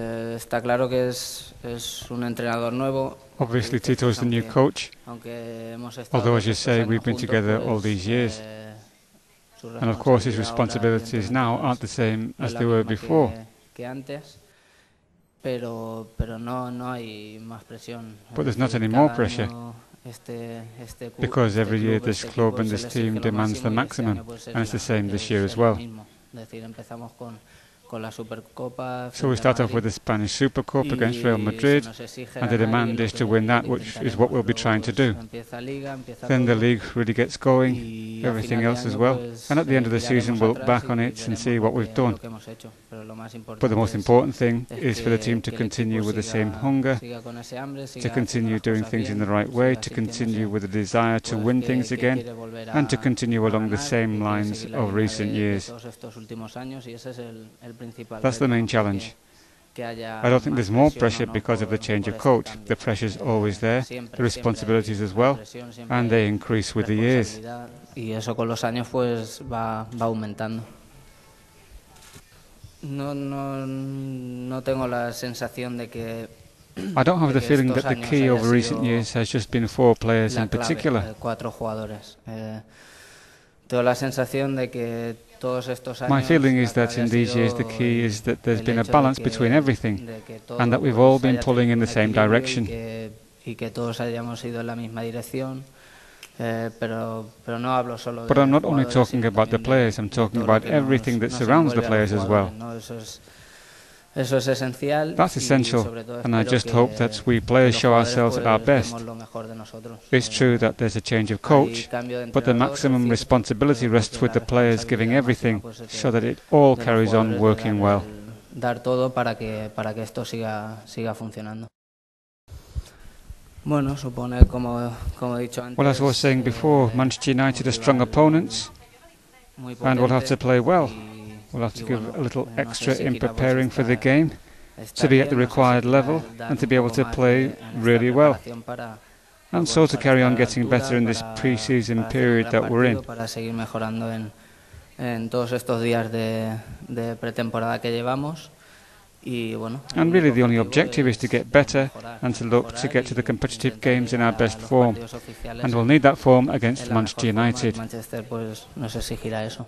Eh, está claro que es, es un entrenador nuevo. Obviously, Tito is the new coach, aunque hemos estado although, as you say, we've been together all these years. eh, and of course, his responsibilities now aren't the same as they were before. que antes, pero, pero no, no hay más presión. But there's not any more pressure. año Este, este cu- Because every year this club and this team demands the máximo y este maximum, año, pues, es and it's the same this year as well. Mismo. Es decir, empezamos con, con la Supercopa. So we start off with the Spanish Super Cup against Real Madrid, and the demand is to win that, which is what we'll be trying to do. Then the league really gets going, everything else as well. And at the end of the eh, season, we'll look back on it and see what we've done. lo que hemos hecho. Pero lo más But the most important thing is for the team to continue with the same hunger, siga con ese hambre, to continue doing things in the right way, to continue with a desire to win things again, and to continue along the same lines of recent years. Todos estos últimos años y ese es el, el principal That's the main challenge. I don't think there's more pressure because of the change of coach. The pressure's Eh, always there, the responsibilities as well, and they increase with the years. I don't have the feeling that the key over recent years has just been four players in particular. My feeling is that in these years the key is that there's been a balance between everything and that we've all been pulling in the same direction. Y que, y que todos hayamos ido en la misma dirección. Eh, pero, pero no hablo solo But I'm not only talking about the players, I'm talking about everything that surrounds the envuelve a los players as well. That's essential, and I just hope that we players show ourselves at our best. demos lo mejor de nosotros. It's Eh, true that there's a change of coach, but the maximum responsibility eh, rests with the players giving everything máxima, pues, es so that it all carries on working well. dar todo para que para que esto siga siga funcionando. Bueno, supone como como he dicho antes. Well, as I was saying before, eh, Manchester United un are strong opponents, and we'll have to play well. We'll have to give a little extra in preparing for the game to be at the bien, no sé si required level and to be able to play de- en esta really well. and so to carry on getting better in this pre-season para hacer un period that we're in. partido, Para seguir mejorando en, en todos estos días de, de pretemporada que llevamos. Y bueno, And really the only objective is to get better and to look to get to the competitive games in our best form. And we'll need that form against Manchester mejor forma y United. Manchester pues nos exigirá eso.